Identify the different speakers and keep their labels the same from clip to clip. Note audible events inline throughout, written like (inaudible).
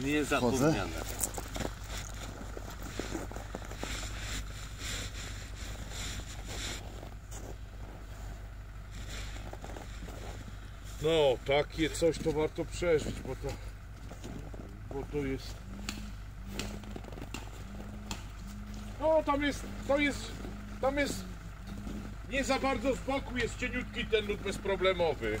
Speaker 1: Niezapomniane.
Speaker 2: No, takie coś to warto przeżyć, bo to, bo to jest... No, tam jest, to jest, tam jest, nie za bardzo z boku jest cieniutki ten lód bezproblemowy.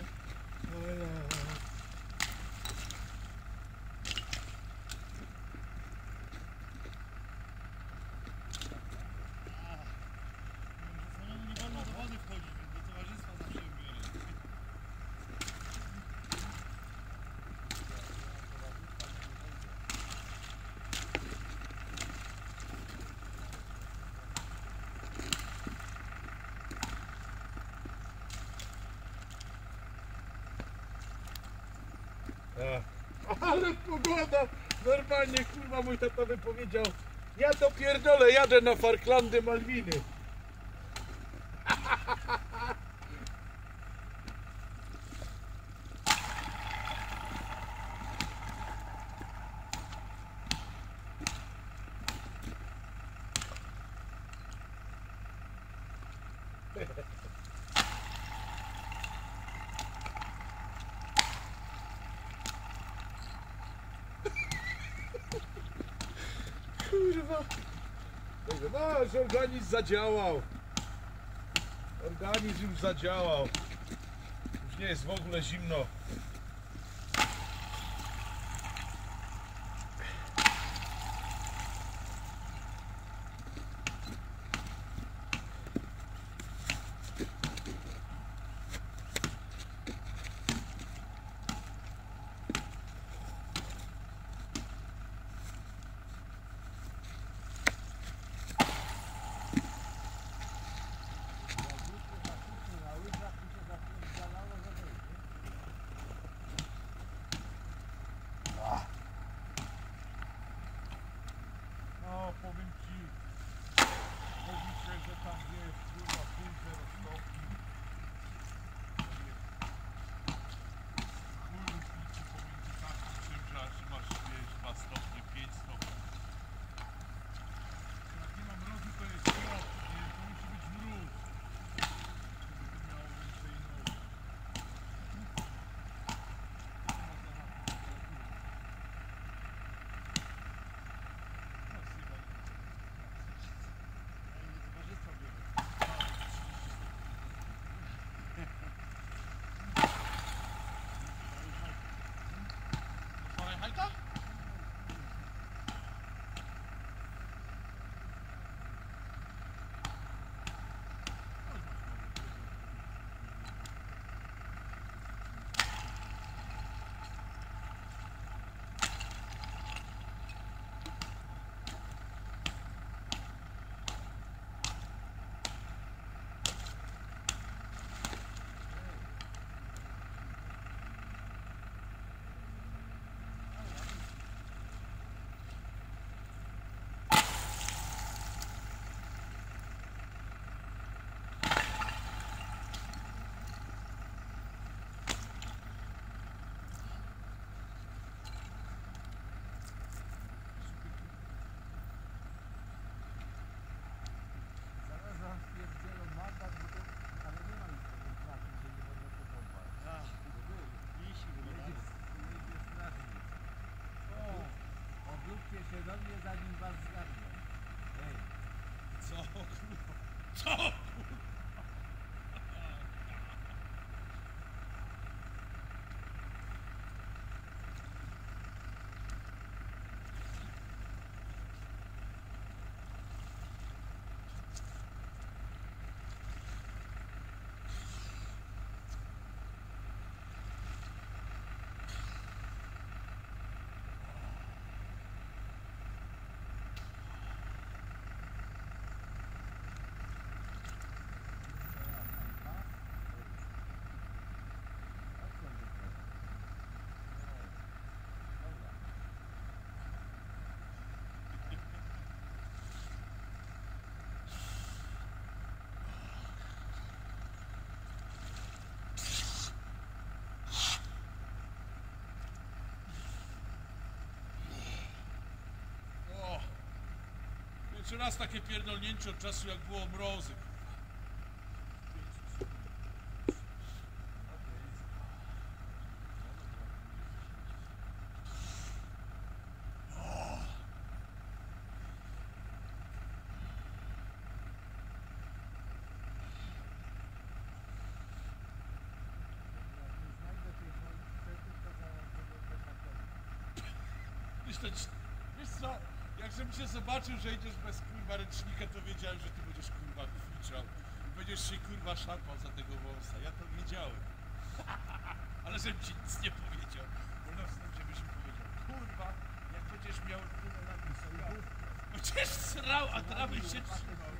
Speaker 2: pogoda! Normalnie kurwa mój tata by powiedział Ja to pierdolę, jadę na Falklandy Malwiny. (laughs) Kurwa. Także, że organizm zadziałał. Organizm już zadziałał. Już nie jest w ogóle zimno.
Speaker 3: 할까?
Speaker 2: Jeszcze raz takie pierdolnięcie od czasu jak było mrozy. Wiesz co, jak żebym się zobaczył, że idziesz bez kurwa ręcznika, to wiedziałem, że ty będziesz kurwa kwiczał. Będziesz się kurwa szarpał za tego wąsa. Ja to wiedziałem. (laughs) Ale żebym ci nic nie powiedział. Bo na wstępie byś mi powiedział, kurwa, jak będziesz miał tyle lat, ja. Będziesz srał, a trawy się trzymał.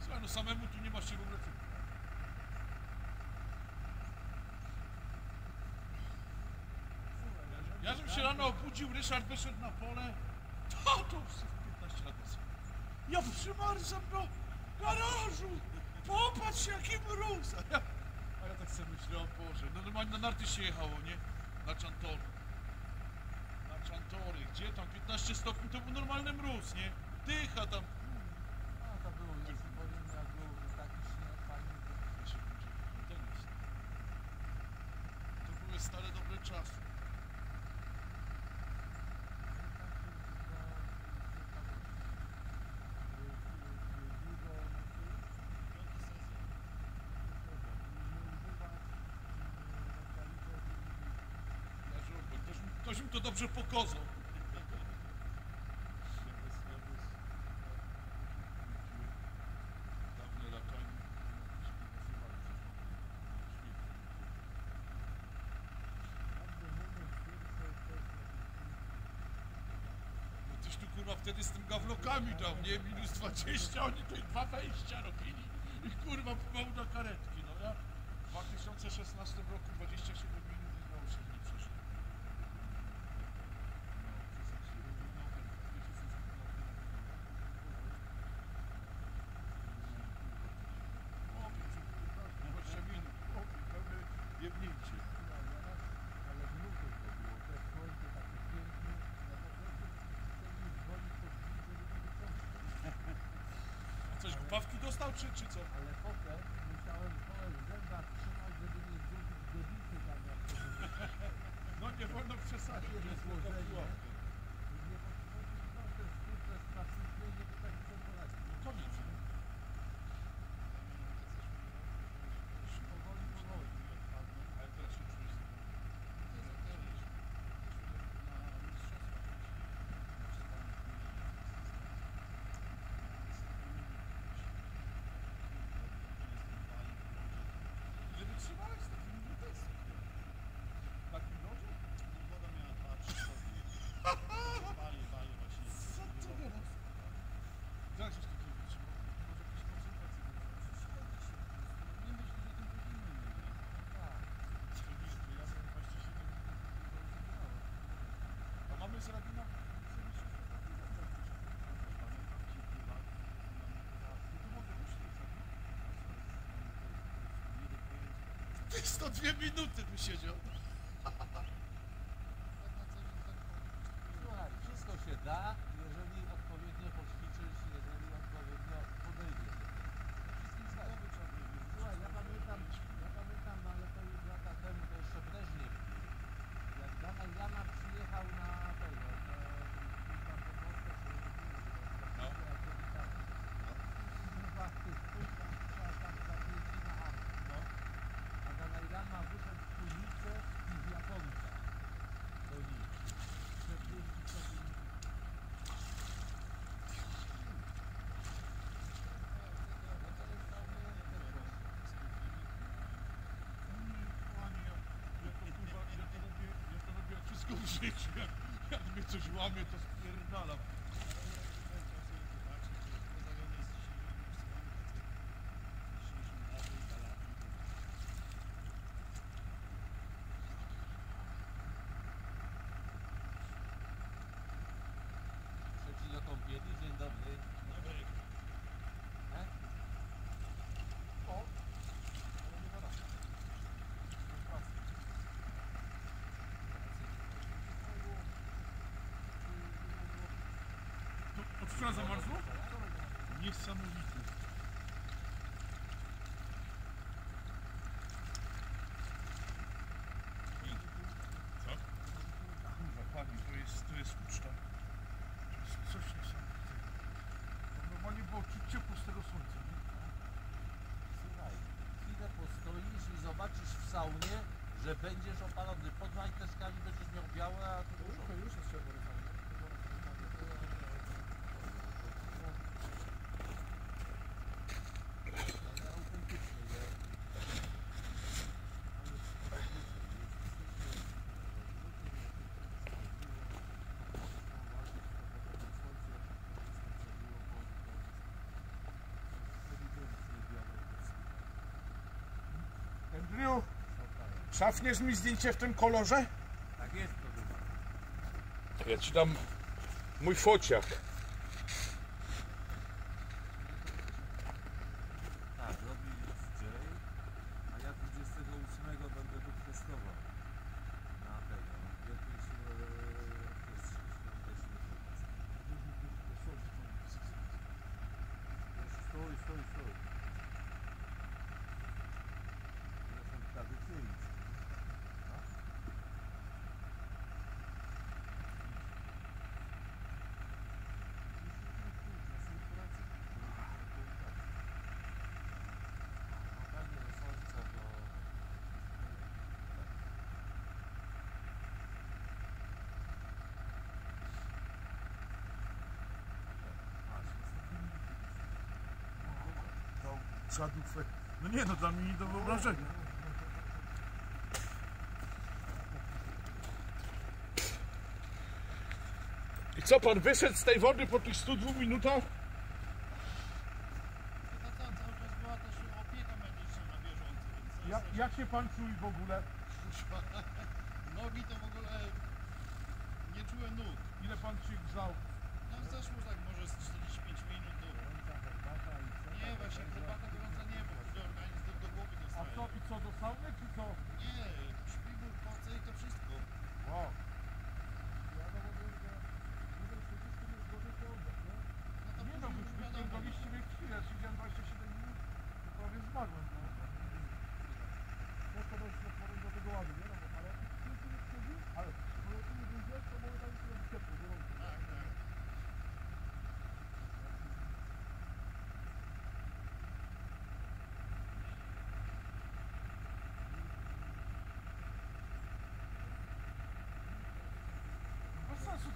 Speaker 2: Słuchaj, no samemu tu nie masz się w ogóle co. Ja żebym obudził, Ryszard wyszedł na pole, to to już 15 lat. Ja przymarzam do garażu, popatrz jaki mróz. A ja, a ja tak sobie myślę, o Boże, no normalnie na narty się jechało, nie? Na Czantory. Na Czantory, gdzie tam 15 stopni to był normalny mróz, nie? Dycha tam.
Speaker 4: No to było, ja sobie powiem, jak był taki śnieg fajny, to
Speaker 2: Ja się budzę. Ten jest. To były stare dobre czasy. Ja żołbę. Ktoś, mi- to dobrze tyś tu kurwa wtedy z tym gawlokami dał, nie? Minus 20, oni tu i dwa wejścia robili. I kurwa pomału na karetki, no ja w 2016 roku 27 minut i znowu się nie przeszło. No, 20 minut, chłopie, pełne jebnięcie.
Speaker 4: ale wnuków to było, te słońce takie piękne, ja po prostu chcę mi dzwonić pod drzwi, żeby nie wyciągnąć.
Speaker 2: Głupawki dostał, czy, czy co?
Speaker 4: Ale potem musiałem w zębach trzymać, żeby nie zgubić godzicy tam jak. (laughs)
Speaker 2: No nie wolno przesadzić.
Speaker 4: Takie
Speaker 2: jest
Speaker 4: rozłożenie.
Speaker 2: taka pułapka.
Speaker 4: Nie podchodzi, no te skrótne strasznie nie potrafi sobie poradzić.
Speaker 2: No koniec.
Speaker 4: Powoli, powoli.
Speaker 2: Ale teraz się czujesz. Ile wytrzymałeś z takimi minutami? W takim lodzie? Co ty gadasz? Jak żeś takiego wytrzymał? Może jakieś konsultacje Nie myślę, że tym powinny. A mamy z rabina? Ty 102 minuty by siedział.
Speaker 4: Słuchaj, wszystko się da, jeżeli odpowiednio poćwiczysz, jeżeli odpowiednio podejdziesz. Wszystkim zdaje. Słuchaj, ja pamiętam, ja pamiętam, no ale to już lata temu, to jeszcze Breżniew był. Jak Dana Jana przyjechał na tego, na tam po Polsce, czy
Speaker 2: No.
Speaker 4: jak robi tam, kurwa, w tych punktach trzeba tam zapięci na amen, no. A Dalaj Lama wyszedł w Tunice i w Japońca do nich. 40 stopni
Speaker 2: Panie, ja to kurwa, ja to robię, ja to Jak, jak mnie coś łamie, to spierdalam. Troszkę na zamarzło? Niesamowity. Co? Kurwa, panie, to jest, to jest. To jest coś niesamowitego. To było ciepło z tego słońca.
Speaker 4: chwilę postoisz i zobaczysz w saunie, że będziesz opalony. Pod majteczkami będziesz miał białe, a tu dużo.
Speaker 1: już jest czerwony
Speaker 4: Ale autentycznie, nie?
Speaker 2: Andrew, szafniesz mi zdjęcie w tym kolorze?
Speaker 4: Tak jest to.
Speaker 2: Ja ci dam mój fociak.
Speaker 4: Tak, robi Jay, a ja 28 będę tu testował. Na tego, w jakimś e, orkiestrze świątecznej. Stój, stój, stój. To są tradycyjni. No. No pewnie do słońca, do...
Speaker 2: Zadufę. No nie no, dla mnie nie do wyobrażenia. I co, pan wyszedł z tej wody po tych 102 minutach?
Speaker 3: To ta cały czas była też opieka medyczna na
Speaker 2: Jak, jak się pan czuje w ogóle? (laughs)
Speaker 3: Nogi to w ogóle nie czułem nóg.
Speaker 2: Ile pan się grzał?
Speaker 3: No zeszło tak może z 45 minut do... Nie, właśnie herbata gorąca nie, bo wtedy organizm do, do głowy
Speaker 2: A
Speaker 3: dostaje.
Speaker 2: Co, i co, do sauny czy co?
Speaker 3: Nie, śpiwór, koce i to wszystko.
Speaker 2: Wow.
Speaker 3: No to
Speaker 2: Nie no,
Speaker 3: później
Speaker 2: wy
Speaker 3: już wiadomo.
Speaker 2: wyciągaliście mnie chwilę, siedziałem 27 minut, to prawie zmarłem. No.
Speaker 1: No to dość no, powiem do tego ładu, nie? No, bo- ale jak tu nie wchodzi, ale bo jak tu nie wyjdzie, to może tam się robić ciepło, gorąco.
Speaker 3: Tak, tak.
Speaker 2: Bez sensu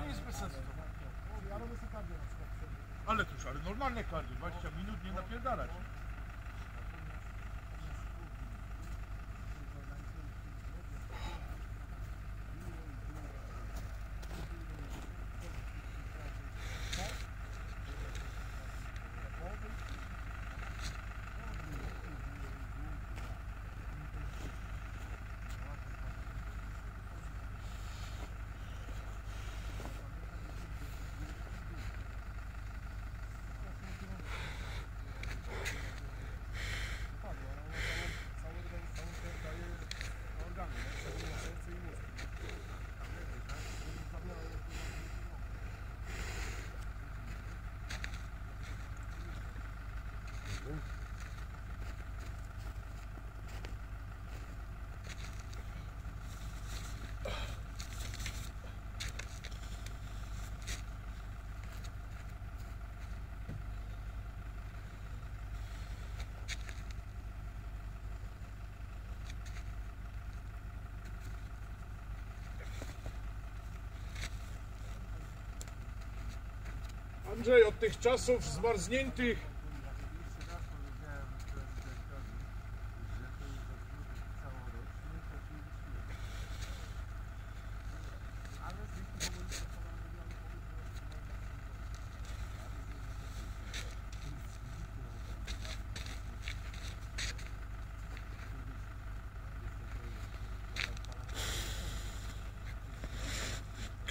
Speaker 2: jest bez sensu. Ale tuż, ale normalne kardio, 20 minut nie napierdalać. Andrzej, od tych czasów zmarzniętych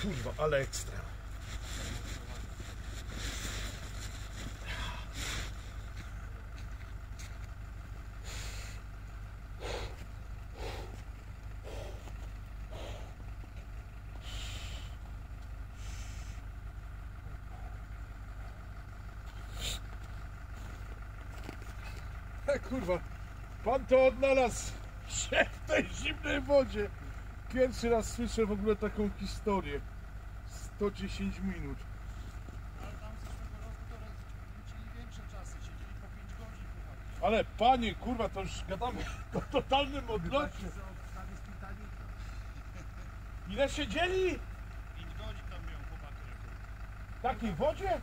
Speaker 2: Kurwa, ale ekstra. (laughs)
Speaker 4: kurwa, pan to odnalazł się (laughs) w tej zimnej wodzie. Pierwszy raz słyszę w ogóle taką historię. 110 minut.
Speaker 3: Ale tam z zeszłego roku to wrócili większe czasy, siedzieli po 5 godzin. Kurwa.
Speaker 4: Ale panie, kurwa, to już gadamy o totalnym odlocie. Ile siedzieli?
Speaker 3: 5 godzin tam miał chłopak.
Speaker 4: W takiej wodzie?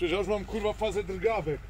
Speaker 4: Przecież aż mam kurwa fazę drgawek.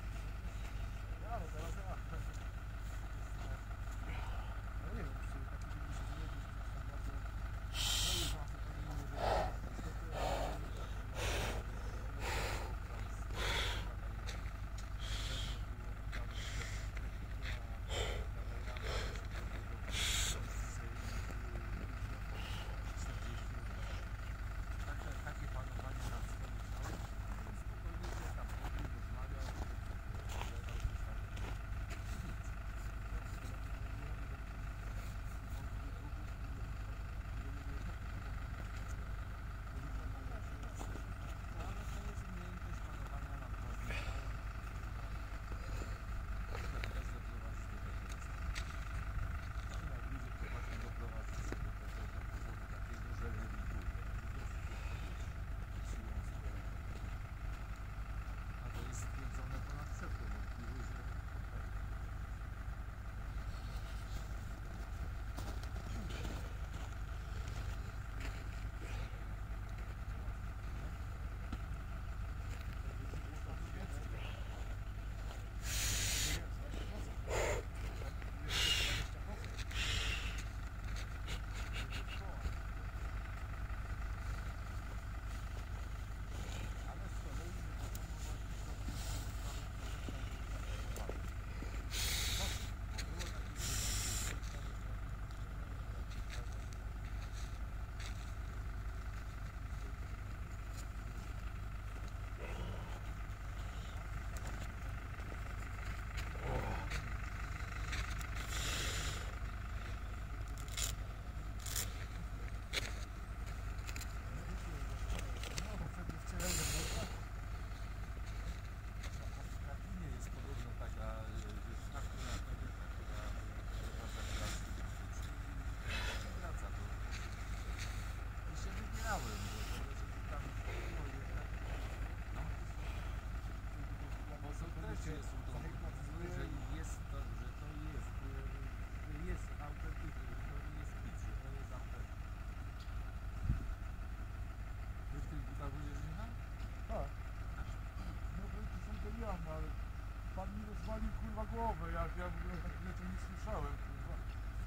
Speaker 1: głowę, jak ja w ogóle takich rzeczy nie słyszałem, kurwa.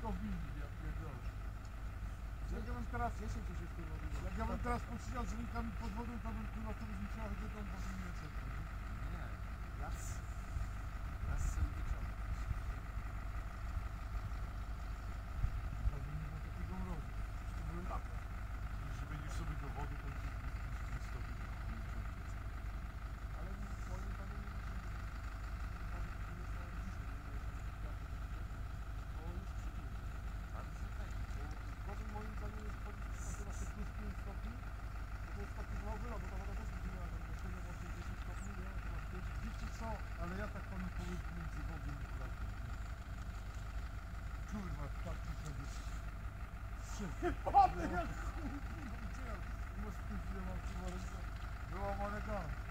Speaker 1: To ja pierdolę. Jak ja bym teraz, jak ja bym teraz posiedział z rękami pod wodą, to bym kurwa, to byś musiał chodzić do domu, bo nie
Speaker 5: Nie,
Speaker 1: ja Ale ja tak panu powiem między wodą i klatką. Kurwa, tak tu sobie Wypadnę jak kurwa, uciekam. Może tu chwilę mam kurwa ręce. Była malega.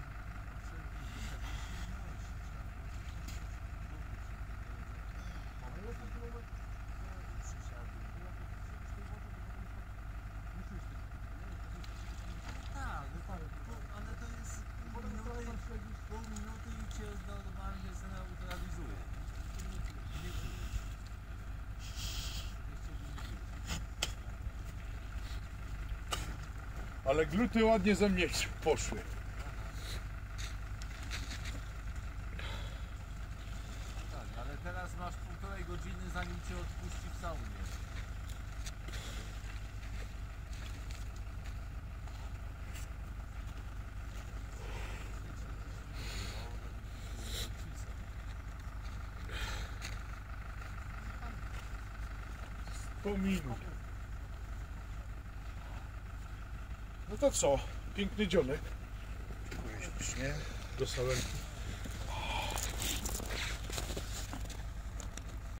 Speaker 1: Ale
Speaker 4: gluty ładnie ze mnie poszły.
Speaker 5: Tak, ale teraz masz półtorej godziny zanim cię odpuści w saunie.
Speaker 2: Pomimo. To co? Piękny dzionek. Dostałem